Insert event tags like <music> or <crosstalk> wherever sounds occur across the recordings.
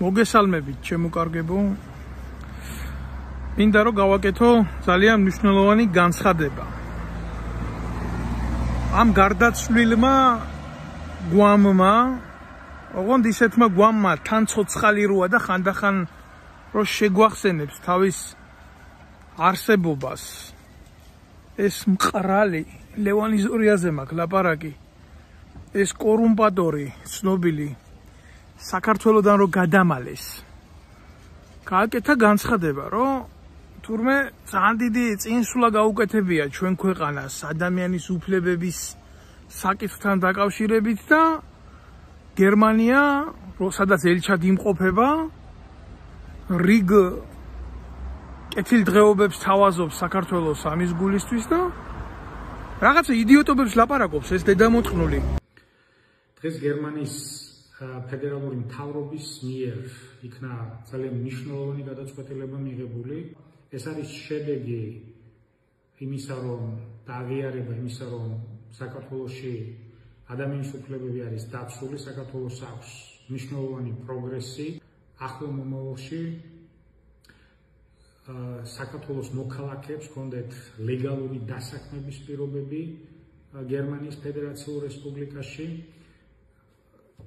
მოგესალმებით, ჩემო კარგებო. მინდა რომ გავაკეთო ძალიან მნიშვნელოვანი განცხადება. ამ გარდაცვლილმა გვამმა, ოღონდ ისეთმა გვამმა თან ცოცხალი როა და ხანდახან რო შეგვახსენებს თავის არსებობას. ეს მყრალი ლევანი ზურიაზე მაქვს ლაპარაკი. ეს კორუმპატორი, ცნობილი საქართველოსდან რო გადამალეს. გააკეთა განცხადება, რომ თურმე ძალიან დიდი წინსვლა გაუკეთებია ჩვენ ქვეყანას ადამიანის უფლებების საკითხთან დაკავშირებით და გერმანია, სადაც ელჩად იმყოფება, რიგ კეთილდღეობებს თავაზობს საქართველოს ამის გულისთვის და რაღაცა იდიოტობებს ლაპარაკობს ეს დედამოწყნული. დღეს გერმანიის ფედერალური მთავრობის მიერ იქნა ძალიან მნიშვნელოვანი გადაწყვეტილება მიღებული. ეს არის შედეგი იმისა, რომ დააღიარება იმისა, რომ საქართველოსში ადამიანის უფლებები არის დაცული, საქართველოს აქვს მნიშვნელოვანი პროგრესი. ახლო მომავალში საქართველოს მოქალაქეებს კონდეთ ლეგალური დასაქმების პირობები გერმანიის ფედერაციულ რესპუბლიკაში.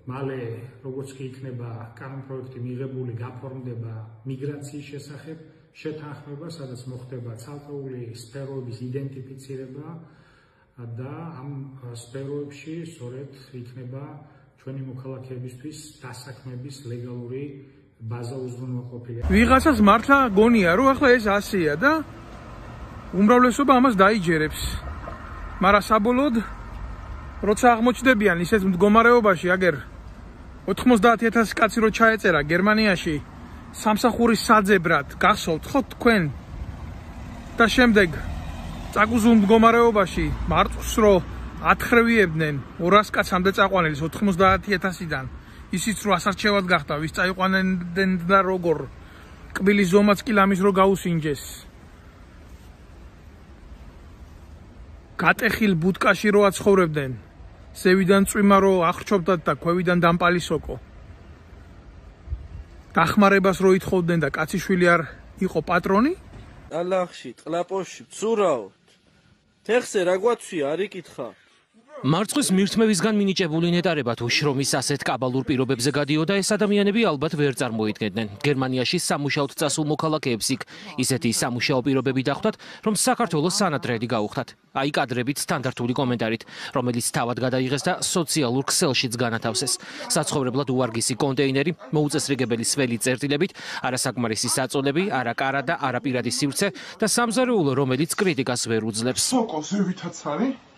მალე როგორც კი იქნება კანონპროექტი მიღებული გაფორმდება მიგრაციის შესახებ შეთანხმება, სადაც მოხდება ცალკეული სფეროების იდენტიფიცირება და ამ სფეროებში სწორედ იქნება ჩვენი მოქალაქეებისთვის დასაქმების ლეგალური ბაზა უზრუნველყოფილი. ვიღაცას მართლა გონია, რომ ახლა ეს ასეა და უმრავლესობა ამას დაიჯერებს. მაგრამ საბოლოოდ როცა აღმოჩნდებიან ისეთ მდგომარეობაში, აგერ 90000 კაცი რო ჩაეწერა გერმანიაში სამსახურის საძებრად გახსოვთ ხო თქვენ? და შემდეგ წაგუზულ მდგომარეობაში მარტოს რო ათხრევიებდნენ 200 კაცამდე წაყვანილი 90000-დან ისიც რო ასარჩევად გახდა ვის წაიყვანებდნენ და როგორ კბილის ზომაც კი ლამის რო გაუსინჯეს. გატეხილ ბუტკაში რო აცხოვრებდნენ ზევიდან წვიმა რო აღრჩობდათ და ქვევიდან დამპალისოკო. დახმარებას რო ითხოვდნენ და კაციშვილი არ იყო პატრონი? ალახში, ყლაპოში, ცურავთ. თეხზე რა გვაცვია, არ იკითხა. მარცხის მირთმევისგან მინიჭებული ნეტარებად უშრომის ასეთ კაბალურ პირობებზე გადიოდა ეს ადამიანები ალბათ ვერ წარმოიდგენდნენ გერმანიაში სამუშაოდ წასულ მოქალაქეებს იქ ისეთი სამუშაო პირობები დახვდათ რომ საქართველოს სანადრედი გაუხდათ. აი კადრებით სტანდარტული კომენტარით რომელიც თავად გადაიღეს და სოციალურ ქსელშიც განათავსეს. საცხოვრებლად უარგისი კონტეინერი მოუწესრიგებელი სველი წერტილებით არასაკმარისი საწოლები არა კარა და არა პირადი სივრცე და სამზარეულო რომელიც კრიტიკას ვერ უძლებს. სოკო ზევითაც არის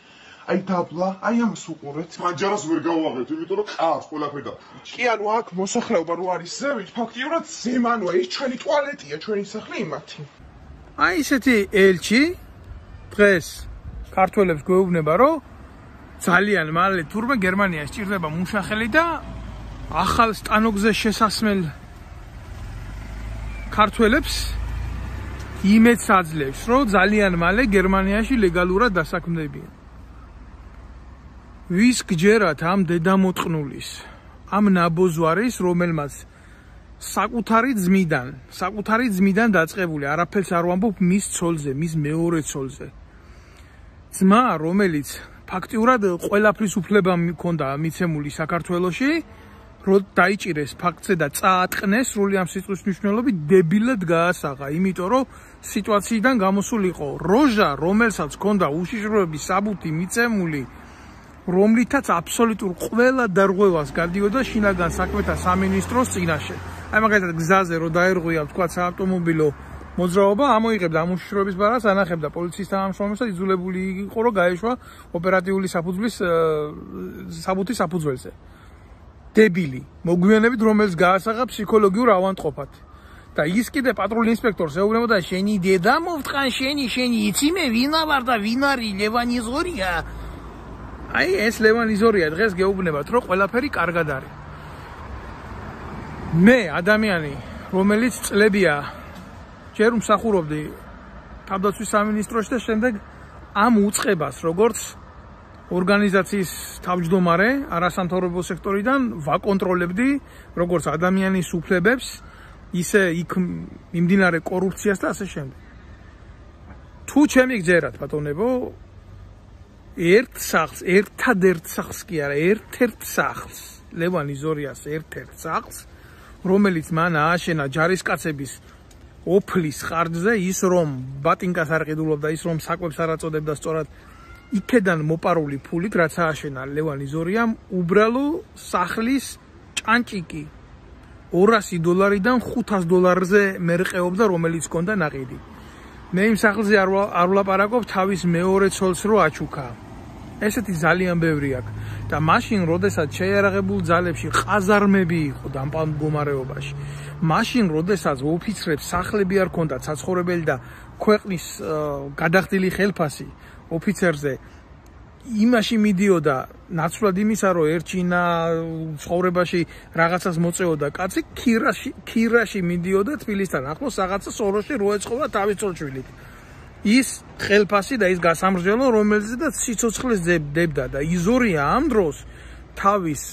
აი დაბლა, აი ამას უყურეთ. მანჯარას ვერ გავაღებთ, იმიტომ რომ ყავს ყველაფერი და. კი ანუ აქ მოსახლეობა რო არის ზევით, ფაქტიურად ზემანოა, ის ჩვენი ტუალეტია, ჩვენი სახლი იმათი. აი ესეთი ელჩი დღეს ქართველებს გვეუბნება, რომ ძალიან მალე თურმე გერმანიაში ჭირდება მუშახელი და ახალ სტანოგზე შესასმელ ქართველებს იმედს აძლევს, რომ ძალიან მალე გერმანიაში ლეგალურად დასაქმდებიან. ვის გჯერათ ამ დედამოწყნულის ამ ნაბოზვარის რომელმაც საკუთარი ძმიდან საკუთარი ძმიდან დაწყებული არაფერს არ ვამბობ მის ცოლზე მის მეორე ცოლზე. ძმა რომელიც ფაქტიურად ყველაფრის უფლება მქონდა მიცემული საქართველოში რო დაიჭირეს ფაქტზე და წაატყნეს სრული ამ სიტყვის მნიშვნელობით დებილად გაასაღა იმიტომ რომ სიტუაციიდან გამოსულიყო როჟა რომელსაც ჰქონდა უშიშროების საბუთი მიცემული რომლითაც აბსოლუტურ ყველა დარღვევას გადიოდა შინაგან საქმეთა სამინისტროს წინაშე. აი მაგალითად გზაზე რო დაერღვია თქვა საავტომობილო მოძრაობა, ამოიღებდა ამუშრობის ბარას, ანახებდა პოლიციის თანამშრომლებს და იძულებული იყო რომ გაეშვა ოპერატიული საფუძვლის საბუთის საფუძველზე. დებილი, მოგვიანებით რომელს გაასაღა ფსიქოლოგიურ ავანტყოფად. და ის კიდე პატრული ინსპექტორს ეუბნებოდა შენი დედა მოვთყან შენი შენი იციმე ვინა ვარ და ვინ არის ლევანი ზორია აი ეს ლევანიზორია დღეს გეუბნებათ რომ ყველაფერი კარგად არის მე ადამიანი რომელიც წლებია ჯერ უმსახურობდი თავდაცვის სამინისტროში და შემდეგ ამ უצებას როგორც ორგანიზაციის თავმჯდომარე არასამთავრობო სექტორიდან ვაკონტროლებდი როგორც ადამიანის უფლებებს, ისე იქ მიმდინარე კორუფციას და ასე შემდეგ. თუ ჩემი გძერათ ბატონებო, ერთ სახლს, ერთადერთ სახლს კი არა, ერთ-ერთ სახლს, ლევან იზორიას ერთ-ერთ სახლს, რომელიც მან ააშენა ჯარისკაცების ოფლის ხარჯზე, ის რომ ბატინკას არ ყიდულობდა, ის რომ საკვებს არ აწოდებდა სწორად იქედან მოპარული ფულით, რაც ააშენა ლევან იზორიამ, უბრალო სახლის ჭანჭიკი 200 დოლარიდან 500 დოლარზე მერყეობდა, რომელიც ჰქონდა ნაყიდი. მე იმ სახლზე არ ვლაპარაკობ, თავის მეორე ცოლს რო აჩუქა. ესეთი ძალიან ბევრი აქვს და მაშინ როდესაც შეიარაღებულ ძალებში ყაზარმები იყო დამპალ მდგომარეობაში მაშინ როდესაც ოფიცრებს სახლები არ ქონდა საცხოვრებელი და ქვეყნის გადახდილი ხელფასი ოფიცერზე იმაში მიდიოდა ნაცვლად იმისა რომ ერჩინა ცხოვრებაში რაღაცას მოწეოდა კაცი ქირაში ქირაში მიდიოდა თბილისთან. ახლოს რაღაცა სოროში როეცხოვა თავის წოლჩვილით ის ხელფასი და ის გასამრჯელო რომელზედაც სიცოცხლეს დებდა და იზორია ამ დროს თავის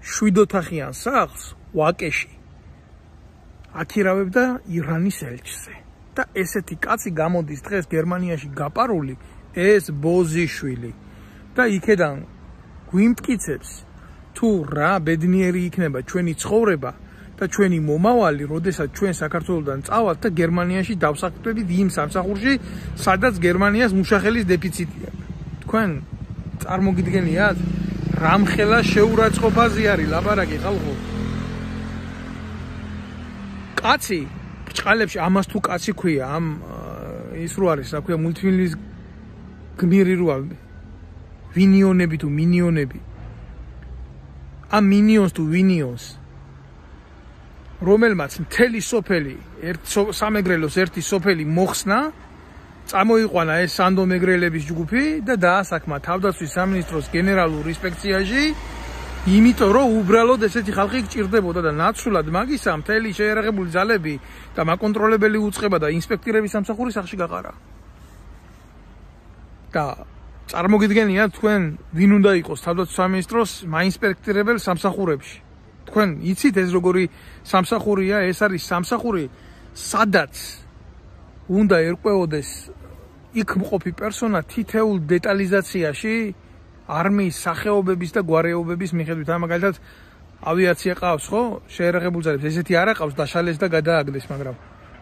შვიდოთახიან სახლს ვაკეში აკირავებდა ირანის ელჩზე. და ესეთი კაცი გამოდის დღეს გერმანიაში გაპარული ეს ბოზიშვილი. და იქედან გვიმტკიცებს თუ რა ბედნიერი იქნება ჩვენი ცხოვრება და ჩვენი მომავალი, როდესაც ჩვენ საქართველოსდან წავალთ და გერმანიაში დავსახლდებით იმ სამსახურში, სადაც გერმანიას მუშახელის დეფიციტია. თქვენ წარმოგიდგენიათ? რამხელა შეურაცხყოფაზე არის ლაპარაკი ხალხო? კაცი ბრჭყალებში ამას თუ კაცი ქვია, ამ ის რო არის, რა ქვია, მულტფილმის გმირი რო არის. ვინიონები თუ მინიონები. ამ მინიონს თუ ვინიონს რომელმაც მთელი სოფელი ერთ სამეგრელოს ერთი სოფელი მოხსნა წამოიყვანა ეს სანდო მეგრელების ჯგუფი და დაასაქმა თავდაცვის სამინისტროს გენერალურ ინსპექციაში იმიტომ რომ უბრალოდ ესეთი ხალხი გჭირდებოდა და ნაცვლად მაგისა მთელი შეერაღებული ძალები და მაკონტროლებელი უצება და ინსპექტორების სამსახური სახში გაყარა. და წარმოგიდგენია თქვენ ვინ უნდა იყოს თავდაცვის სამინისტროს მაინსპექტორებელ სამსახურებში თქვენ იცით ეს როგორი სამსახურია? ეს არის სამსახური სადაც უნდა ერკვეოდეს იქ მყოფი პერსონა თითეულ დეტალიზაციაში არმიის სახეობების და გვარეობების მიხედვით. ამ მაგალითად ავიაცია ყავს ხო? შეერაღებულ ძალებს. ესეთი არ აყავს დაშალეს და გადააგდეს მაგრამ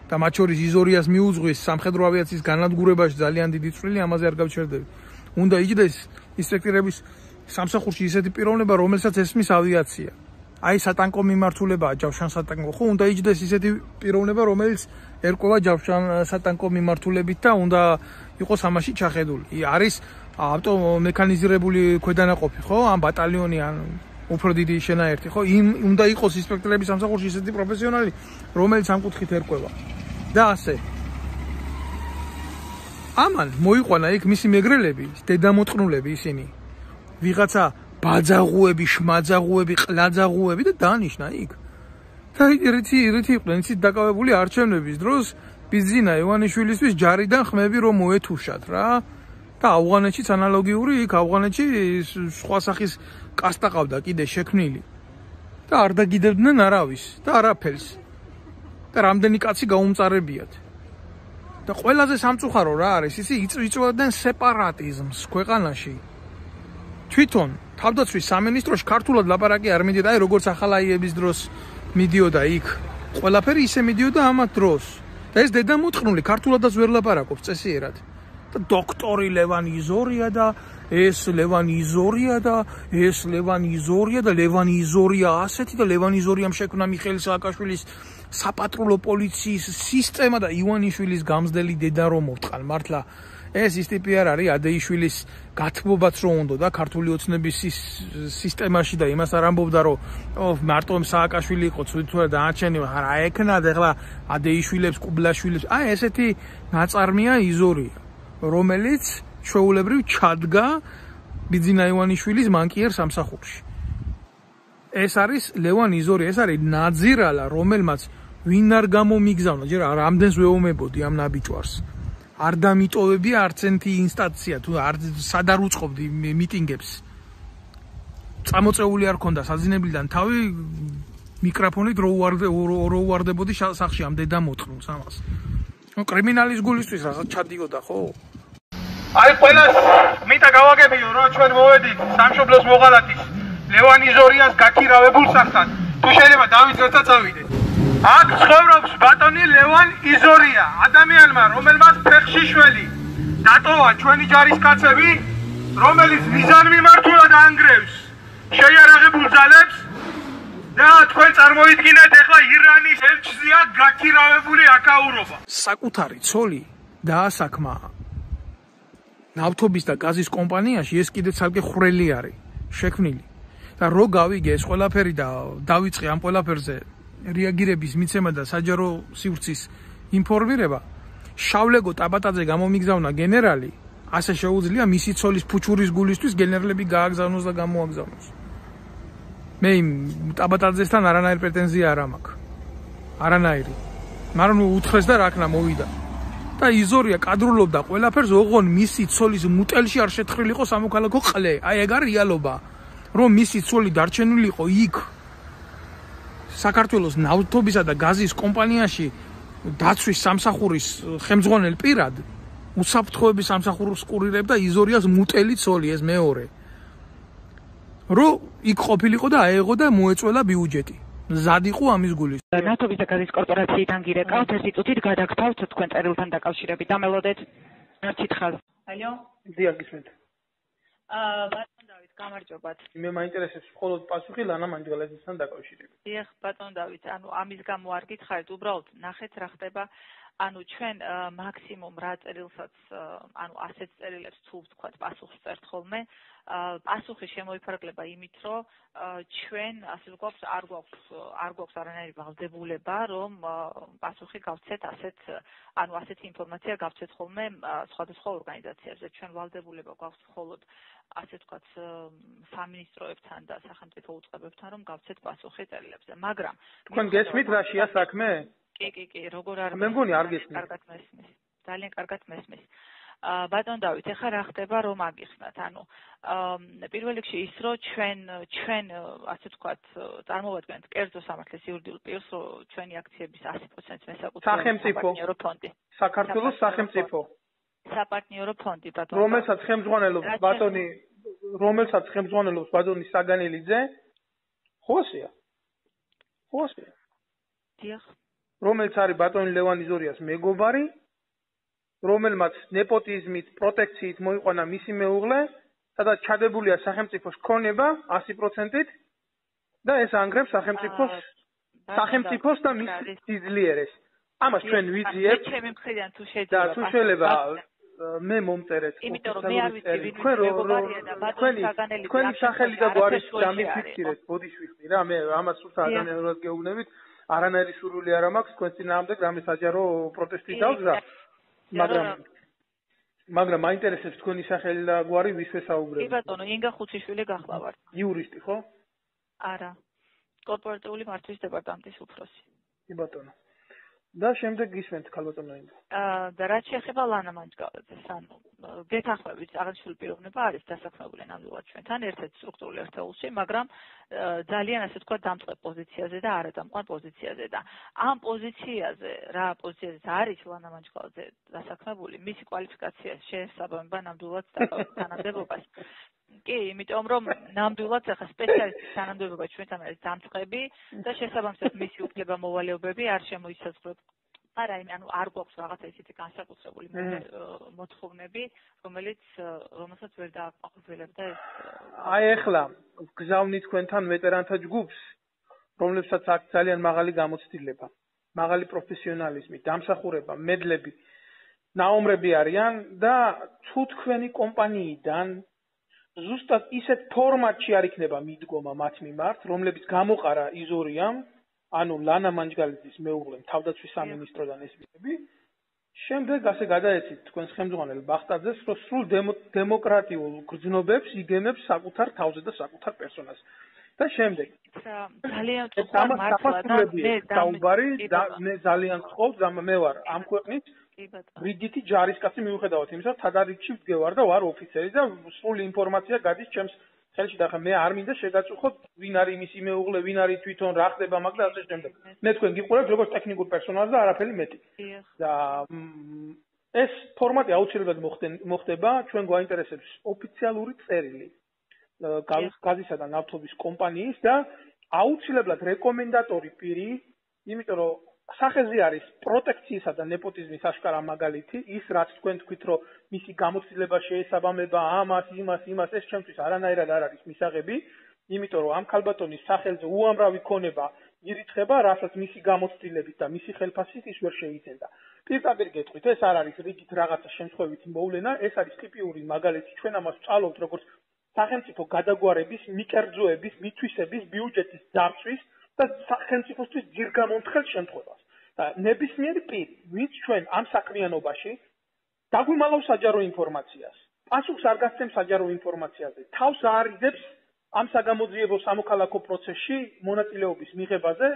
და მათ შორის იზორიას მიუძღვის სამხედრო ავიაციის განადგურებაში ძალიან დიდი წვლილი ამაზე არ გავჩერდები. უნდა იჯდეს ინსპექტორების სამსახურში ისეთი პიროვნება რომელსაც ესმის ავიაცია აი სატანკო მიმართულებაა ჯავშან სატანკო. ხო უნდა იჯდეს ისეთი პიროვნება რომელიც ერკვევა ჯავშან სატანკო მიმართულებით და უნდა იყოს ამაში ჩახედული. არის ავტომექანიზირებული ქვედანაყოფი ხო? ამ ბატალიონი ან უფრო დიდი შენაერთი ხო? იმ უნდა იყოს ინსპექტორების სამსახურში ისეთი პროფესიონალი რომელიც ამ კუთხით ერკვევა. და ასე. ამან მოიყვანა იქ მისი მეგრელები დედამოწყნულები ისინი. ვიღაცა ბაძაღუები, შმაძაღუები, ყლაძაღუები და დანიშნა იქ. და რითი რითი იყვნენ იცით დაკავებული არჩევნების დროს ბიზინა ივანიშვილისთვის ჯარიდან ხმები რომ მოეთუშათ რა. და ავღანეთშიც ანალოგიური იქ ავღანეთში სხვა სახის კასტა ყავდა კიდე შექმნილი. და არ დაგიდებდნენ არავის და არაფერს. და რამდენი კაცი გაუმწარებიათ. და ყველაზე სამწუხარო რა არის ისი იწვევდნენ სეპარატიზმს ქვეყანაში. თვითონ თავდაცვის სამინისტროში ქართულად ლაპარაკი არ მიდიოდა, აი როგორც ახალაიების დროს მიდიოდა იქ. ყველაფერი ისე მიდიოდა ამათ დროს. და ეს დედა მოტყნული ქართულადაც ვერ ლაპარაკობს წესიერად. და დოქტორი ლევან იზორია და ეს ლევან იზორია და ეს ლევან იზორია და ლევან იზორია ასეთი და ლევან იზორიამ შექმნა მიხეილ სააკაშვილის საპატრულო პოლიციის სისტემა და ივანიშვილის გამზდელი დედა რომ მოვტყან მართლა ეს ის ტიპი არ არის ადეიშვილის გათბობაც რო უნდა და ქართული ოცნების სისტემაში და იმას არ ამბობდა რომ მარტო სააკაშვილი იყო ცუდ დაარჩენი არა ეკნად ეხლა ადეიშვილებს კუბლაშვილებს. აი ესეთი ნაწარმია იზორია რომელიც ჩვეულებრივ ჩადგა ბიძინა ივანიშვილის მანკიერ სამსახურში. ეს არის ლევან იზორი ეს არის ნაძირალა რომელმაც ვინ არ გამომიგზავნა ჯერ რამდენს ვეომებოდი ამ ნაბიჯვარს არ დამიტოვებია არც ერთი ინსტანცია თუ არ სად არ უწყობდი მი- მიტინგებს. წამოწეული არ ქონდა საძინებლიდან თავი მიკროფონით რო რო- შა- სახში ამ დედა მოთხრობს ამას. ნუ კრიმინალის გულისთვის რაღაც ჩადიოდა ხო? აი ყველას მინდა გავაგებიო რომ ჩვენ მოვედით სამშობლოს მოღალატის ლევანი ზორიას გაქირავებულ სახთან. თუ შეიძლება დავიწყოთ და წავიდეთ. აქ ცხოვრობს ბატონი ლევან იზორია, ადამიანმა, რომელმაც ფეხშიშველი დატოვა ჩვენი ჯარისკაცები, რომელიც მიზანმიმართულად ანგრევს შეიარაღებულ ძალებს და თქვენ წარმოიდგინეთ ახლა ირანის ელჩზეა გაქირავებული აკაურობა. საკუთარი ცოლი დაასაქმა ნავთობის და გაზის კომპანიაში ეს კიდე ცალკე ხრელი არის შექმნილი. და რო გავიგე ეს ყველაფერი და დავიწყე ამ ყველაფერზე რეაგირების მიცემა და საჯარო სივრცის ინფორმირება, შავლეგო ტაბატაძე გამომიგზავნა გენერალი, ასე შეუძლია მისი ცოლის ფუჩურის გულისთვის გენერლები გააგზავნოს და გამოაგზავნოს. მე იმ ტაბატაძესთან არანაირი პრეტენზია არ მაქვს. არანაირი. მაგრამ უთხრეს და რა ქნა მოვიდა. და იზორია კადრულობდა ყველაფერს, ოღონ მისი ცოლის მუტელში არ შეთხრილიყო სამოქალაქო ყლე. აი ეგ არის რეალობა. რომ მისი ცოლი დარჩენილიყო იქ საქართველოს ნავთობისა და გაზის კომპანიაში დაცვის სამსახურის ხელმძღვანელ პირად უსაფრთხოების სამსახურს კურირებდა იზორიას მუტელი ცოლი ეს მეორე რო იქ ყოფილიყო და აეღო და მოეწველა ბიუჯეტი. მზად იყო ამის გულის. ნათობის და გაზის კორპორაციიდან გირეკავთ ერთი წუთით გადაგთავთ თქვენ წერილთან დაკავშირებით. დამელოდეთ. ერთ კითხავს ალო დიახ გისმენთ აა გამარჯობათ. მე მაინტერესებს მხოლოდ პასუხი ლანა მანჯგალაძესთან დაკავშირებით. დიახ ბატონ დავით ანუ ამის გამო არ გითხარით უბრალოდ ნახეთ რა ხდება ანუ ჩვენ მაქსიმუმ რა წერილსაც ანუ ასეთ წერილებს თუ ვთქვათ პასუხს წერთ ხოლმე პასუხი შემოიფარგლება იმით რომ ჩვენ ასე ვთქვათ არ გვაქვს არ გვაქვს არანაირი ვალდებულება რომ პასუხი გავცეთ ასეთ ანუ ასეთი ინფორმაცია გავცეთ ხოლმე სხვადასხვა ორგანიზაციებზე. ჩვენ ვალდებულება გვაქვს მხოლოდ ასე ვთქვათ სამინისტროებთან და სახელმწიფო უწყებებთან რომ გავცეთ პასუხი წერილებზე. მაგრამ თქვენ გესმით რაშია საქმე კი კი კი როგორ არ მე მგონი არ გესმის. კარგად მესმის ძალიან კარგად მესმის აა ბატონ დავით ეხლა რა ხდება რომ აგიხსნათ ანუ პირველ რიგში ის რომ ჩვენ ჩვენ ასე ვთქვათ წარმოვადგენთ კერძო სამართლის იურიდიულ პირს რომ ჩვენი აქციების 100% მესაკუთრება სახელმწიფო. საპარტნიორო ფონდი საქართველოს სახელმწიფო. საპარტნიორო ფონდი ბატონ რომელსაც ხელმძღვანელობს ბატონი რომელსაც ხელმძღვანელობს ბატონი საგანელიძე ხოსია. ხოსია. დიახ რომელიც არის ბატონი ლევან იზორიას მეგობარი რომელმაც ნეპოტიზმით პროტექციით მოიყვანა მისი მეუღლე სადაც ჩადებულია სახელმწიფოს ქონება 100%-ით და ეს ანგრევს სახელმწიფოს სახელმწიფოს და მის სიძლიერეს ამას ჩვენ ვიძიებთ. ჩემი მხრიდან თუ და შეიძლება თუ პასუხი შეიძლება მე მომწერეთ იმიტომ რომ მე არ ვიცი ვინ მეგობარია და ბატონი საგანელი თქვენი სახელი და გვარი დამიფიქსირეთ ბოდიშვილი რა მე ამას სულ ადამიანურად გეუბნებით არანაირი სურვილი არ მაქვს თქვენ წინააღმდეგ რამე საჯარო პროტესტი კი, დავზრა კი, მაგრამ რა- მაგრამ მაინტერესებს თქვენი სახელი და გვარი ვის კი ესაუბრებ ბატონო ინგა ხუციშვილი გახლავართ იურისტი ხო? არა. კორპორატიული მართვის დეპარტამენტის უფროსი. კი ბატონო და შემდეგ გისმენთ ქალბატონო ინდა აა და რაც შეეხება ლანა მანჯგალაძეს ანუ გეთანხმებით აღნიშნული პიროვნება არის დასაქმებული ნამდვილად ჩვენთან ერთ-ერთ სტრუქტურულ ერთეულში მაგრამ ძალიან ასე თქვა დამწყებ პოზიციაზე და არადამყარ პოზიციაზე. და ამ პოზიციაზე რა პოზიციაზე არის ლანა მანჯგალაძე დასაქმებული მისი კვალიფიკაცია შეესაბამება ნამდვილად <laughs> თანამდებობას კი, იმიტომ რომ ნამდვილად ახლა სპეციალისტის თანამდებობა ჩვენთან არის დამწყები და შესაბამისად მისი უფლება მოვალეობები არ შემოისაზღვრება. არა, იმი, ანუ არ გვაქვს რაღაცა ისეთი განსაკუთრებული მოთხოვნები, რომელიც რომელსაც ვერ დააყრდნილებდა ეს აი ახლა გზავნით თქვენთან ვეტერანთა ჯგუფს რომლებსაც აქვს ძალიან მაღალი გამოცდილება მაღალი პროფესიონალიზმი დამსახურება მედლები ნაომრები არიან და თუ თქვენი კომპანიიდან ზუსტად ისეთ ფორმატში არ იქნება მიდგომა მათ მიმართ რომლებიც გამოყარა იზორიამ ანუ ლანა მანჯგალიძის მეუღლემ თავდაცვის სამინისტროდან ეს ვიდები შემდეგ ასე გადაეცით თქვენს ხელმძღვანელ ბახტაძეს რომ სრულ დემო- დემოკრატიულ გრძნობებს იგენებს საკუთარ თავზე და საკუთარ პერსონას. და შემდეგ. ძალიან თქვა მართლა და მე და მე ძალიან გწყობს და მე ვარ ამ ქვეყნის კი ბატონო. რიგითი ჯარისკაცი მიუხედავად იმისა, თადარიგში ვდგევარ და ვარ ოფიცერი და სრული ინფორმაცია გადის ჩემს ხელში და ხა მე არ მინდა შეგაწუხოთ ვინ არის მისი მეუღლე, ვინ არის თვითონ რა ხდება მაგ და ასე შემდეგ. მე თქვენ გიყურებთ როგორც ტექნიკურ პერსონალს და არაფერი მეტი. და ეს ფორმატი აუცილებლად მოხდება, ჩვენ გვაინტერესებს ოფიციალური წერილი გაზისა და ნავთობის კომპანიის და აუცილებლად რეკომენდატორი პირი, იმიტომ რომ სახეზე არის პროტექციისა და ნეპოტიზმის აშკარა მაგალითი, ის რაც თქვენ თქვით, რომ მისი გამოცდილება შეესაბამება ამას, იმას, იმას, ეს ჩემთვის არანაირად არ არის მისაღები, იმიტომ რომ ამ ქალბატონის სახელზე უამრავი ქონება ირიცხება, რასაც მისი გამოცდილებით და მისი ხელფასით ის ვერ შეიძენდა. პირდაპირ გეტყვით, ეს არ არის რიგით რაღაცა შემთხვევით მოვლენა, ეს არის ტიპიური მაგალითი, ჩვენ ამას ვწალობთ როგორც სახელმწიფო გადაგვარების, მიკერძოების, მithვისების, ბიუჯეტის ძარცვის და სახელმწიფოსთვის ძირგამონთხელ შემთხვევას. და ნებისმიერი პირი, ვინც ჩვენ ამ საქმიანობაში დაგვიმალავს საჯარო ინფორმაციას, პასუხს არ გასცემს საჯარო ინფორმაციაზე, თავს არიძებს ამ საგამოძიებო სამოქალაქო პროცესში მონაწილეობის მიღებაზე,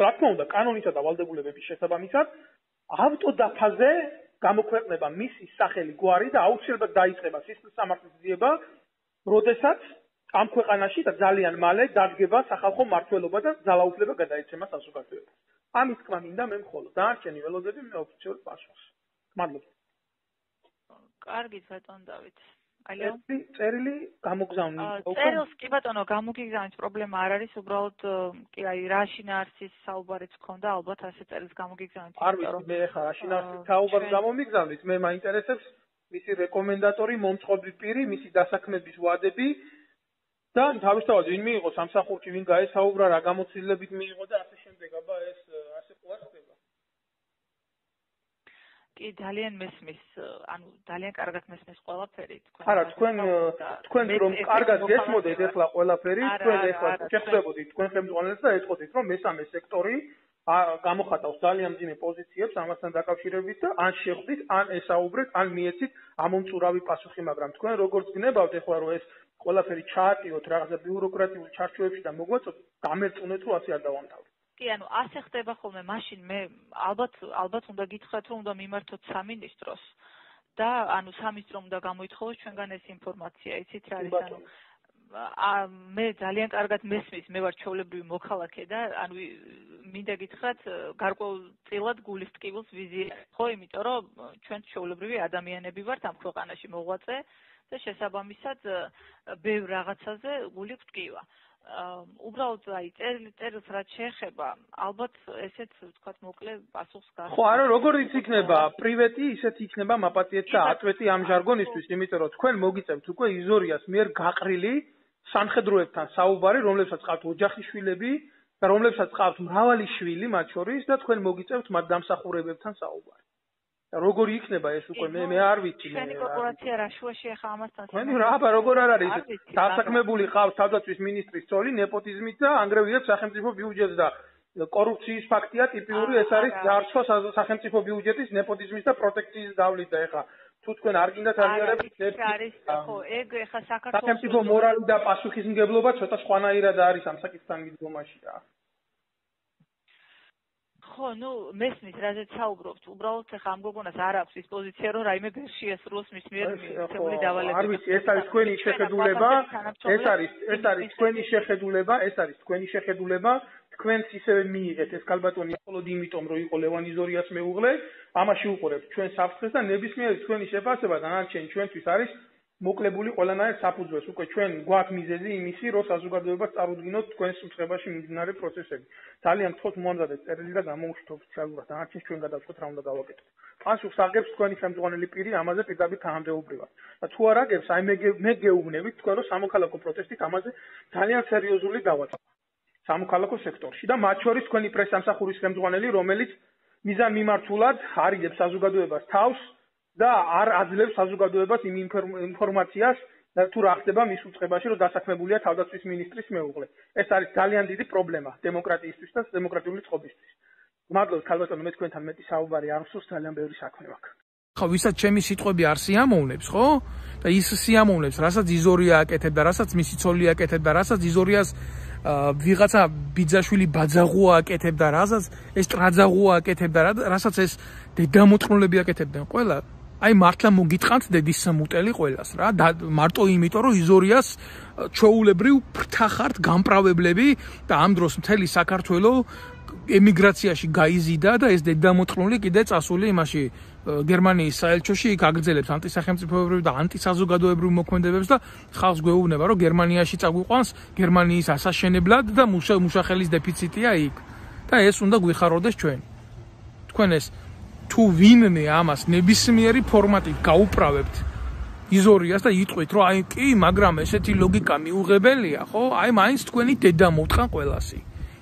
რა თქმა უნდა, კანონისა და ვალდებულებების შესაბამისად, ავტოდაფაზე გამოქვეყნება მისი სახელი გვარი და აუცილებლად დაიწყება სისხლის სამართლის ძიება, როდესაც ამ ქვეყანაში და ძალიან მალე დადგება სახალხო მართლობა და ძალაუფლება გადაეცემა საზოგადოებას. ამის თქმა მინდა მე მხოლოდ დაარჩენი ველოდები მე ოფიციალურ პასუხს. მადლობა. კარგი ბატონ დავით. ალო. წერილი გამოგზავნი. წერილს კი ბატონო გამოგიგზავნით პრობლემა არ არის უბრალოდ კი აი რაშინარსის საუბარიც ქონდა ალბათ ასე წერილს გამოგიგზავნით. არ ვიცი მე ხა რაშინარსის საუბარს გამომიგზავნით მე მაინტერესებს მისი რეკომენდატორი მომწყობი პირი მისი დასაქმების ვადები და თავისთავად ვინ მიიღო სამსახურში, ვინ გაესაუბრა, რა გამოცდილებით მიიღო და ასე შემდეგ, აბა ეს ასე ყვა ხდება. კი, ძალიან მესმის, ანუ ძალიან კარგად მესმის ყველაფერი თქვენ. არა, თქვენ თქვენ რომ კარგად გესმოდეთ ახლა ყველაფერი, თქვენ ახლა შეხვდებოდით თქვენ ხელმძღვანელს და ეთყოდით, რომ მესამე სექტორი გამოხატავს ძალიან ძიმე პოზიციებს ამასთან დაკავშირებით და ან შეხვდით, ან ესაუბრეთ, ან მიეცით ამომწურავი პასუხი, მაგრამ თქვენ როგორც გნებავთ ახლა რომ ეს ყველაფერი ჩაატიოთ რაღაცა ბიუროკრატიული ჩარჩოებში და მოგვაწოთ, გამერწუნეთ რომ ასე არ დავამთავროთ. კი, ანუ ასე ხდება ხოლმე, მაშინ მე ალბათ ალბათ უნდა გითხრათ რომ უნდა მიმართოთ სამინისტროს და ანუ სამინისტრო უნდა გამოითხოვოს ჩვენგან ეს ინფორმაცია, იცით რა არის ანუ მე ძალიან კარგად მესმის, მე ვარ ჩოვლებრივი მოქალაქე და ანუ მინდა გითხრათ გარკვეულწილად გულის ტკივილს ვიზია, ხო, იმიტომ რომ ჩვენ ჩოვლებრივი ადამიანები ვართ ამ ქვეყანაში მოღვაწე და შესაბამისად ბევრ რაღაცაზე გული გვტკივა. უბრალოდ აი წერილს რაც შეეხება, ალბათ ესეც ვთქვათ მოკლე პასუხს გასცემ. ხო, არა, როგორიც იქნება პრივეტი, ისეთ იქნება მაპატიეთ და აწვეთი ამ ჟარგონისთვის, იმიტომ რომ თქვენ მოგიწევთ უკვე იზორიას მიერ გაყრილი სამხედროებთან საუბარი, რომლებსაც ყავთ ოჯახი შვილები და რომლებსაც ყავთ მრავალი შვილი მათ შორის და თქვენ მოგიწევთ მათ დამსახურებებთან საუბარი. და როგორი იქნება ეს უკვე მე მე არ ვიცი მე. ჩვენი კორპორაცია რა შუაში ახლა ამასთან თქვენი რა აბა როგორ არ არის დასაქმებული ყავს თავდაცვის მინისტრის წოლი ნეპოტიზმით და ანგრევიებს სახელმწიფო ბიუჯეტს და კორუფციის ფაქტია ტიპიური ეს არის ძარცვა სახელმწიფო ბიუჯეტის ნეპოტიზმის და პროტექციის დავლით და ეხა თუ თქვენ არ გინდათ აღიარებით ერთი არის ხო ეგ ეხა საქართველოს სახელმწიფო მორალი და პასუხისმგებლობა ცოტა სხვანაირად არის ამ საკითხთან მიდგომაში რა ხო, ნუ მესმის რაზეც საუბრობთ, უბრალოდ ეხა ამ გოგონას არ აქვს ის პოზიცია, რომ რაიმე ვერ შეესრულოს მის მიერ მიღებული დავალებები. არ ვიცი, ეს არის თქვენი შეხედულება, ეს არის ეს არის თქვენი შეხედულება, ეს არის თქვენი შეხედულება, თქვენც ისევე მიიღეთ ეს კალბატონი მხოლოდ იმიტომ, რომ იყო ლევან იზორიას მეუღლე, ამაში უყურებთ ჩვენ საფრთხეს და ნებისმიერი თქვენი შეფასება დანარჩენი ჩვენთვის არის მოკლებული ყველანაირ საფუძვეს უკვე ჩვენ გვაქვს მიზეზი იმისი, რომ საზოგადოებას წარუდგინოთ თქვენს უცხებაში მიმდინარე პროცესები. ძალიან თქოს მომზადეთ წერილი და გამოუშვით ოფიციალურად. დანარჩენს ჩვენ გადავწყვეტ რა უნდა გავაკეთოთ. პასუხს აგებს თქვენი ხელმძღვანელი პირი ამაზე პირდაპირ თანამდებობრივად. და თუ არ აგებს, აი მე მე გეუბნებით თქვენ რომ სამოქალაქო პროტესტით ამაზე ძალიან სერიოზული დავაწყოთ. სამოქალაქო სექტორში და მათ შორის თქვენი პრესამსახურის ხელმძღვანელი, რომელიც მიზან მიმართულად არიდებს საზოგადოებას თავს და არ აძლევს საზოგადოებას იმ ინფორმაციას და თუ რა ხდება მის უცხებაში, რომ დასაქმებულია თავდაცვის მინისტრის მეუღლე. ეს არის ძალიან დიდი პრობლემა დემოკრატიისთვის და დემოკრატიული წყობისთვის. მადლობთ, ქალბატონო, მე თქვენთან მეტი საუბარი არ მსურს, ძალიან ბევრი საქმე მაქვს. ხო, ვისაც ჩემი სიტყვები არ სიამოვნებს, ხო? და ის სიამოვნებს, რასაც იზორია აკეთებდა, რასაც მისი ცოლი აკეთებდა, რასაც იზორიას ვიღაცა ბიძაშვილი ბაძაღოა აკეთებდა რასაც ეს ტრაძაღოა აკეთებდა რასაც ეს დედამოწმულები აკეთებდნენ ყველა. აი მართლა მოგიტყანთ დედის სამუტელი ყველას რა. და მარტო იმიტომ რომ იზორიას ჩოულებრივ ფრთახართ გამправებლები და ამ დროს მთელი საქართველო ემიგრაციაში გაიზიდა და ეს დედამოტყლული კიდე წასული იმაში გერმანიის საელჩოში იქ აგრძელებს ანტისახელმწიფოებრივ და ანტისაზოგადოებრივ მოქმედებებს და ხალხს გვეუბნება, რომ გერმანიაში წაგვიყვანს გერმანიის ასაშენებლად და მუშახელის დეფიციტია იქ. და ეს უნდა გვიხაროდეს ჩვენ. თქვენ ეს თუ ვინმე ამას ნებისმიერი ფორმატით გაუправებთ იზორიას და იტყვით, რომ აი კი, მაგრამ ესეთი ლოგიკა მიუღებელია, ხო? აი მაინც თქვენი დედა მოტყა ყველასი.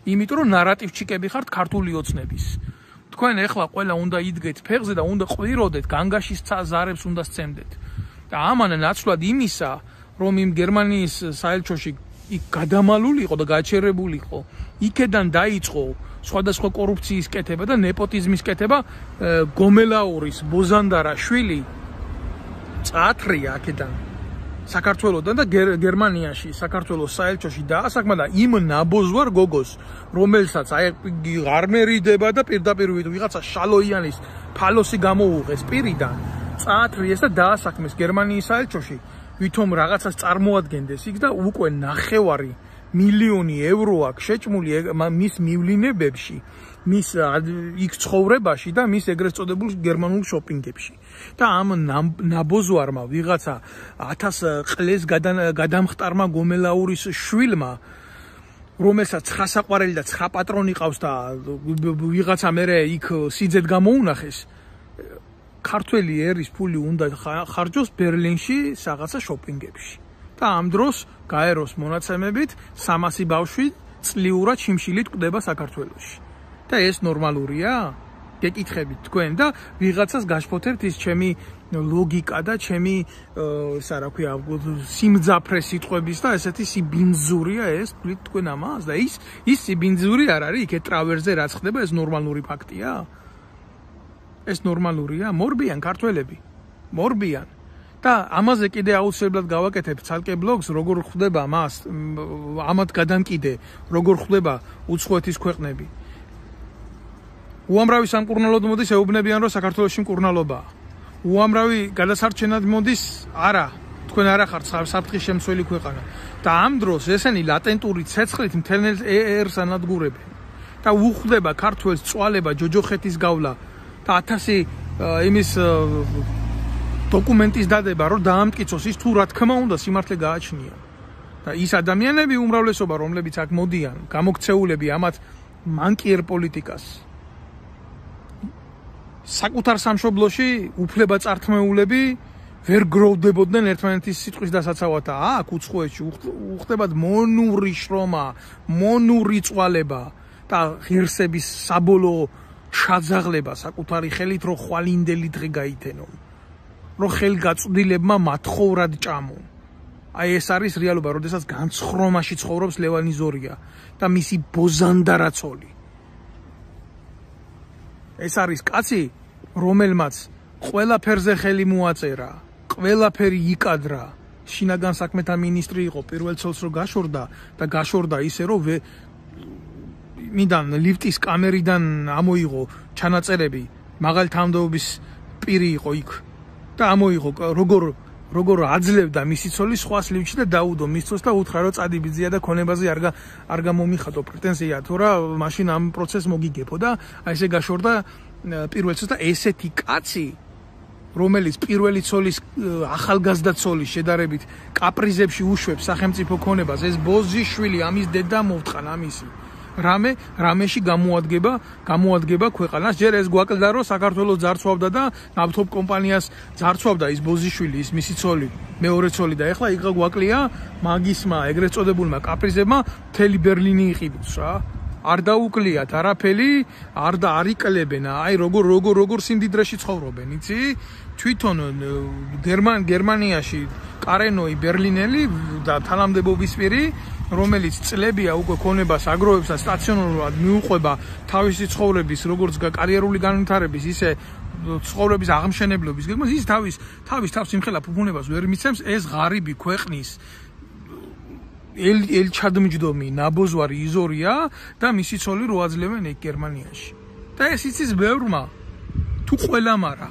იმიტომ რომ ნარატივჩიკები ხართ ქართული ოცნების. თქვენ ეხლა ყველა უნდა იდგეთ ფეხზე და უნდა ყვიროდეთ განგაშის ზარებს უნდა სცემდეთ. და ამან ნაცვლად იმისა რომ იმ გერმანიის საელჩოში იქ გადამალულიყო და გაჩერებულიყო იქედან დაიწყო სხვადასხვა კორუფციის კეთება და ნეპოტიზმის კეთება გომელაურის ბოზანდარა შვილი წათრია აქედან საქართველოსდან და გერმანიაში საქართველოს საელჩოში დაასაკმა და იმ ნაბოზვარ გოგოს რომელსაც აი ღარმერიდება და პირდაპირ ვიღაცა შალოიანის ფალოსი გამოუღეს პირიდან წათრიეს და დაასაკმეს გერმანიის საელჩოში. ვითომ რაღაცას წარმოადგენდეს იქ და უკვე ნახევარი მილიონი ევრო აქვს შეჭმული მის მივლინებებში მის იქ ცხოვრებაში და მის ეგრეთ წოდებულ გერმანულ შოპინგებში და ამ ნაბოზვარმა ვიღაცა 1000 ყლეს გადამხტარმა გომელაურის შვილმა რომელსაც ცხა საყვარელი და ცხა პატრონი ყავს და ვიღაცა მე იქ სიძეთ გამოუნახეს ქართველი ერის ფული უნდა ხარჯოს ბერლინში რაღაცა შოპინგებში და ამ დროს გაეროს მონაცემებით 300 ბავშვი წლიურად შიმშილით კვდება საქართველოში. და ეს ნორმალურია? გეკითხებით თქვენ და ვიღაცას გაშფოთებთ ის ჩემი ლოგიკა და ჩემი ისა რა ქვია სიმძაფრე სიტყვების და ესეთი სიბინძურია ეს თვით თქვენ ამას და ის ის სიბინძური არ არის იქეთ ტრავერზე რაც ხდება ეს ნორმალური ფაქტია? ეს ნორმალურია? მორბიან ქართველები. მორბიან. და ამაზე კიდე აუცილებლად გავაკეთებ ცალკე ბლოგს როგორ ხდება მას ამათ გადამკიდე როგორ ხდება უცხოეთის ქვეყნები უამრავი სამკურნალოდ მოდის ეუბნებიან რომ საქართველოსში მკურნალობაა უამრავი გადასარჩენად მოდის არა თქვენ არა ხართ საფრთხის შემცველი ქვეყანა და ამ დროს ესენი ლატენტური ცეცხლით მთელ ერს ანადგურებენ და უხდება ქართველს წვალება ჯოჯოხეთის გავლა და 1000 იმის დოკუმენტის დადება, რომ დაამტკიცოს ის თუ რა თქმა უნდა სიმართლე გააჩნია. და ის ადამიანები უმრავლესობა, რომლებიც აქ მოდიან, გამოქცეულები ამათ მანკიერ პოლიტიკას. საკუთარ სამშობლოში უფლება წართმეულები ვერ გროვდებოდნენ ერთმანეთის სიტყვის დასაცავად და აქ უცხოეთში უხდებათ მონური შრომა, მონური წვალება და ღირსების საბოლოო შაძაღლება საკუთარი ხელით რო ხვალინდელი დღე გაითენონ. რომ ხელგაწვდილებმა მათხოვრად ჭამონ. აი ეს არის რეალობა, როდესაც განცხრომაში ცხოვრობს ლევანი ზორია და მისი ბოზანდარაცოლი. ეს არის კაცი, რომელმაც ყველაფერზე ხელი მოაწერა, ყველაფერი იკადრა. შინაგან საქმეთა მინისტრი იყო პირველ წელს რო გაშორდა და გაშორდა ისე რომ მიდან ლიფტის კამერიდან ამოიღო ჩანაწერები მაღალ თანამდებობის პირი იყო იქ და ამოიღო როგორ როგორ აძლევდა მისი ცოლი სხვა სლივჩი და დაუდო მისწოს და უთხრა რომ წადი ბიძია და ქონებაზე არ არ გამომიხატო პრეტენზია თუ რა მაშინ ამ პროცესს მოგიგებო და აი ესე გაშორდა პირველ წელს და ესეთი კაცი რომელიც პირველი ცოლის ახალგაზრდა ცოლის შედარებით კაპრიზებში უშვებს სახელმწიფო ქონებას ეს ბოზიშვილი ამის დედა მოვთხან ამისი. რამე რამეში გამოადგება გამოადგება ქვეყანას. ჯერ ეს გვაკლდა რომ საქართველოს ძარცვავდა და ნავთობ კომპანიას ძარცვავდა ის ბოზიშვილი ის მისი ცოლი მეორე ცოლი და ეხლა იქა გვაკლია მაგისმა ეგრეთ წოდებულმა კაპრიზებმა მთელი ბერლინი იყიდოს რა არ დაუკვლიათ არაფერი არ და არიკლებენ აი როგორ როგორ როგორ სიმდიდრეში ცხოვრობენ იცი? თვითონ გერმან გერმანიაში კარენოი ბერლინელი და თანამდებობის პირი რომელიც წლებია უკვე ქონებას აგროვებს და სტაციონარულად მიუყვება თავისი ცხოვრების როგორც კარიერული განვითარების ისე ცხოვრების აღმშენებლობის გეგმას ის თავის თავის თავს იმხელა ფუფუნებას ვერ მიცემს ეს ღარიბი ქვეყნის ელ ელჩადმჯდომი ნაბოძვარი იზორია და მისი ცოლი რო აძლევენ ეგ გერმანიაში. და ეს იცის ბევრმა. თუ ყველამ არა.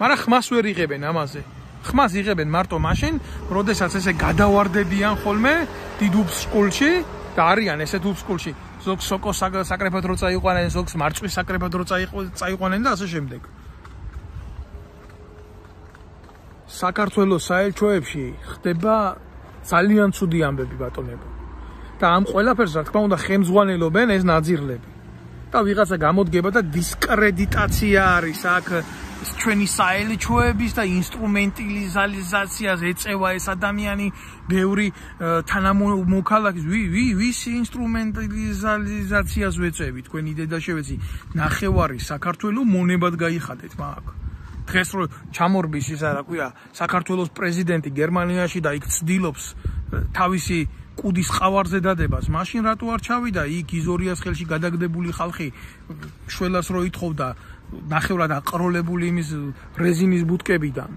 მაგრამ ხმას ვერ იღებენ ამაზე. ხმას იღებენ მარტო მაშინ, როდესაც ესე გადავარდებიან ხოლმე დიდ უბსკულში და არიან ესეთ უბსკულში. ზოგ სოკო საკრეფად რო წაიყვანენ, ზოგს მარწვის საკრეფად რო წაიყვანენ და ასე შემდეგ. საქართველოს საელჩოებში ხდება ძალიან ცუდი ამბები ბატონებო. და ამ ყველაფერს რა თქმა უნდა ხემძღვანელობენ ეს ნაძირლები. და ვიღაცა გამოდგება და დისკრედიტაცია არის აქ ჩვენი საელჩოების და ინსტრუმენტალიზაციას ეწევა ეს ადამიანი ბევრი თანამოქალაქის ვი ვი ვისი ინსტრუმენტალიზაციას ვეწევი თქვენი დედაშევეცი ნახევარი საქართველოს მონებად გაიხადეთ მაგ დღეს რო ჩამორბის ისა რა ქვია საქართველოს პრეზიდენტი გერმანიაში და იქ ცდილობს თავისი კუდის ყავარზე დადებას. მაშინ რატო არ ჩავიდა? იქ იზორიას ხელში გადაგდებული ხალხი შველას რო ითხოვდა ნახევრად აყროლებული იმის რეზინის ბუტკებიდან.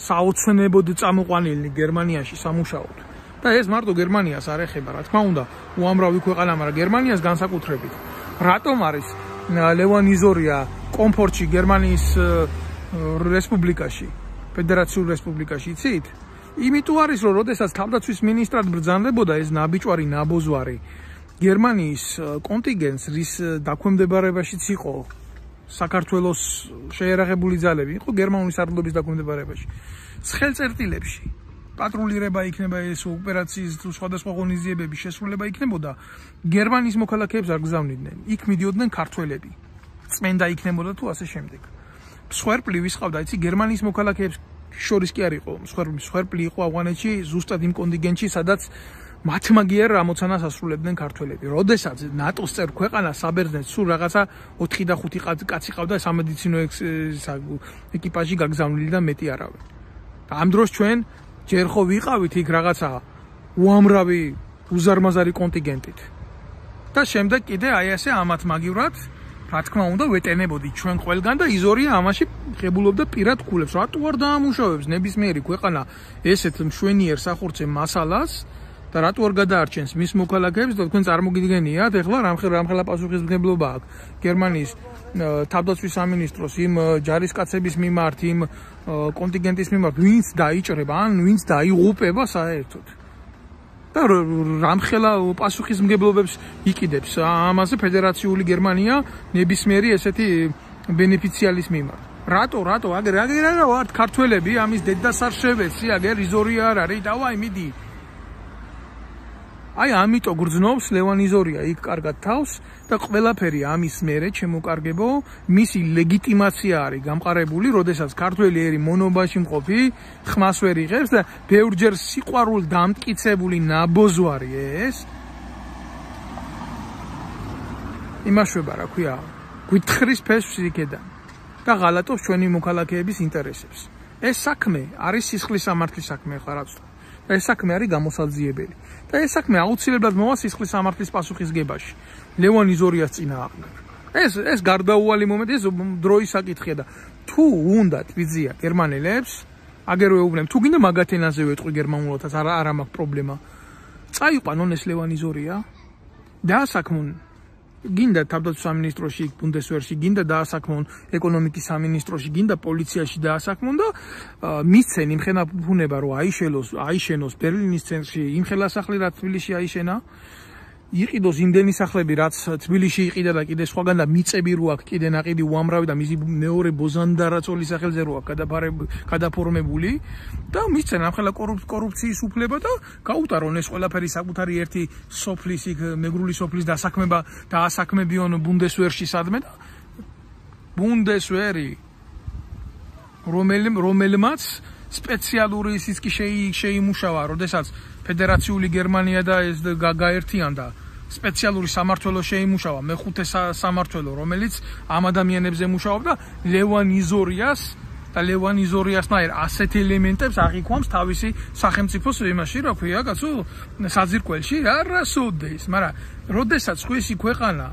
საოცნებოდ წამოყვანილი გერმანიაში სამუშაოდ. და ეს მარტო გერმანიას არ ეხება რა თქმა უნდა უამრავი ქვეყანა მაგრამ გერმანიას განსაკუთრებით. რატომ არის ლევან იზორია კომფორტში გერმანიის რესპუბლიკაში ფედერაციულ რესპუბლიკაში იცით იმიტომ არის რომ როდესაც თავდაცვის მინისტრად ბრძანდებოდა ეს ნაბიჯვარი ნაბოძვარი გერმანიის კონტინგენტს რის დაქვემდებარებაშიც იყო საქართველოს შეერაღებული ძალები იყო გერმანული სარდლობის დაქვემდებარებაში. ცხელწერტილებში პატრულირება იქნება ეს ოპერაციის თუ სხვადასხვა ღონისძიებების შესრულება იქნებოდა გერმანიის მოქალაქეებს არ გზავნიდნენ. იქ მიდიოდნენ ქართველები. წმენდა იქნებოდა თუ ასე შემდეგ. მსხვერპლი ვისყავდა, იცი გერმანიის მოქალაქეებს შორის კი არ იყო მსხვერპლი, მსხვერპლი იყო ავღანეთში ზუსტად იმ კონტინგენტში, სადაც მათ მაგიერ ამოცანას ასრულებდნენ ქართველები. როდესაც ნატოს წევრ ქვეყანა საბერძნეთს სულ რაღაცა 4 და 5 კაცი ყავდა სამედიცინო ეკიპაჟი გაგზავნილი და მეტი არავე. და ამ დროს ჩვენ ჯერ ხო ვიყავით იქ რაღაცა უამრავი უზარმაზარი კონტინგენტით. და შემდეგ კიდე აი ასე ამათ მაგივრად რა თქმა უნდა ვეტენებოდი ჩვენ ყველგან და იზორია ამაში ღებულობდა პირად ქულებს. რატო არ დაამუშავებს ნებისმიერი ქვეყანა ესეთ მშვენიერ სახურცე მასალას? და რატო არ გადაარჩენს მის მოქალაქეებს და თქვენ წარმოგიდგენიათ ეხლა რამხელ რამხელა პასუხისმგებლობა აქვს გერმანიის თავდაცვის სამინისტროს იმ ჯარისკაცების მიმართ იმ კონტინგენტის მიმართ ვინც დაიჭრება ან ვინც დაიღუპება საერთოდ და რამხელა პასუხისმგებლობებს იყიდებს ამაზე ფედერაციული გერმანია ნებისმიერი ესეთი ბენეფიციალის მიმართ. რატო რატო? აგერ აგერ არა ვართ ქართველები ამის დედასარშევეცი აგერ იზორია არ არის. დავაი მიდი აი ამიტომ გრძნობს ლევანიზორია იქ კარგად თავს და ყველაფერი ამის მერე ჩემოკარგებო მისი ლეგიტიმაცია არის გამყარებული როდესაც ქართველი ერი მონობაში მყოფი ხმას ვერ იღებს და ბევრჯერ სიყვარულ დამტკიცებული ნაბოზვარი ეს. იმაშვება რა ქვია? გვითხრის ფესვს იქედან და ღალატობს ჩვენი მოქალაქეების ინტერესებს. ეს საქმე არის სისხლის სამართლის საქმე ხარ რაც ეს საქმე არის გამოსაძიებელი. და ეს საქმე აუცილებლად მოვა სისხლის სამართლის პასუხისგებაში. ლევან იზორიას წინააღმდეგ. ეს ეს გარდაუვალი მომენტი ეს დროის საკითხია და თუ უნდა ტვიზია გერმანელებს აგერ ვეუბნებ თუ გინდა მაგათენაზე ვეტყვი გერმანულათაც არა არა მაქვს პრობლემა. წაიყვანონ ეს ლევან იზორია და საქმე გინდა თავდაცვის სამინისტროში, ბუნდესვერში, გინდა დაასაქმონ ეკონომიკის სამინისტროში, გინდა პოლიციაში დაასაქმონ და მისცენ იმხელა ფუნება რომ აიშელოს, აიშენოს ბერლინის ცენტრში იმხელა სახლი რაც თბილისში აიშენა. იყიდოს იმდენი სახლები, რაც თბილისში იყიდა და კიდე სხვაგან და მიწები რო აქვს კიდე ნაყიდი უამრავი და მისი მეორე ბოზანდარაცოლის სახელზე რო აქვს გადაფორმებული. და მისცენ ამხელა კორუფციის უფლება და გაუტარონ ეს ყველაფერი საკუთარი ერთი სოფლის იქ მეგრული სოფლის დასაქმება და ასაქმებიონ ბუნდესვერში სადმე და ბუნდესვერი რომელმ რომელმაც სპეციალური ისიც კი შეიმუშავა, როდესაც ფედერაციული გერმანია და ეს გაერთიანდა. სპეციალური სამართლო შეიმუშავა. მეხუთე სამართლო რომელიც ამ ადამიანებზე მუშაობდა. ლევან იზორიას და ლევან იზორიასნაირ ასეთ ელემენტებს აღიქვამს თავისი სახელმწიფოს იმაში რა ქვია კაცო საძირკველში. არა სოდეს მაგრამ როდესაც სხვისი ქვეყანა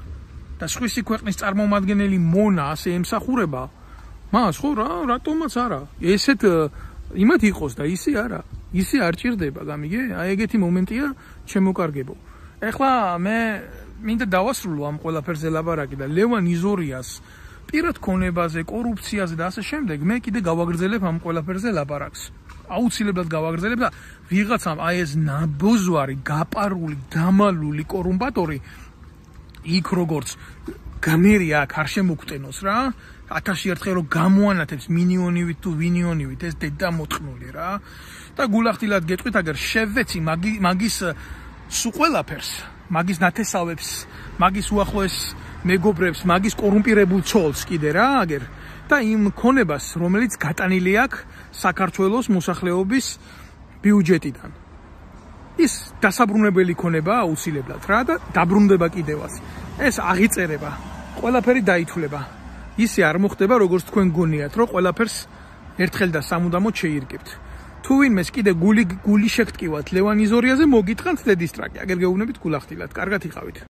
და სხვისი ქვეყნის წარმომადგენელი მონა ასე ემსახურება მას ხო რა რატომაც არა? ესეთ იმათ იყოს და ისი არა. ისე არ ჭირდება, გამიგე? აი ეგეთი მომენტია ჩემოკარგებო. ეხლა მე მინდა დავასრულო ამ ყველაფერზე ლაბარაკი და ლევან იზორიას პირად ქონებაზე, კორუფციაზე და ასე შემდეგ მე კიდე გავაგრძელებ ამ ყველაფერზე ლაბარაკს. აუცილებლად გავაგრძელებ და ვიღაცამ აი ეს ნაბოზვარი, გაპარული, დამალული კორუმპატორი იქ როგორც გამერი აქ არ შემოგტენოს რა. ათაში ერთხელ რომ გამოანათებს მინიონივით თუ ვინიონივით ეს დედა მოწყნული რა. და გულახდილად გეტყვით აგერ შევეცი მაგის სულ ყველაფერს, მაგის ნათესავებს, მაგის უახლოეს მეგობრებს, მაგის კორუმპირებულ ცოლს კიდე რა აგერ და იმ ქონებას, რომელიც გატანილი აქვს საქართველოს მოსახლეობის ბიუჯეტიდან. ის დასაბრუნებელი ქონება აუცილებლად რა და დაბრუნდება კიდევაც. ეს აღიწერება. ყველაფერი დაითვლება. ისე არ მოხდება, როგორც თქვენ გონიათ, რომ ყველაფერს ერთხელ და სამუდამოდ შეირგებთ. თუ ვინმეს კიდე გული გული შეგტკივათ ლევან იზორიაზე, მოგიტყანთ დედის ტრაკი. აგერ გეუბნებით გულახდილად. კარგად იყავით.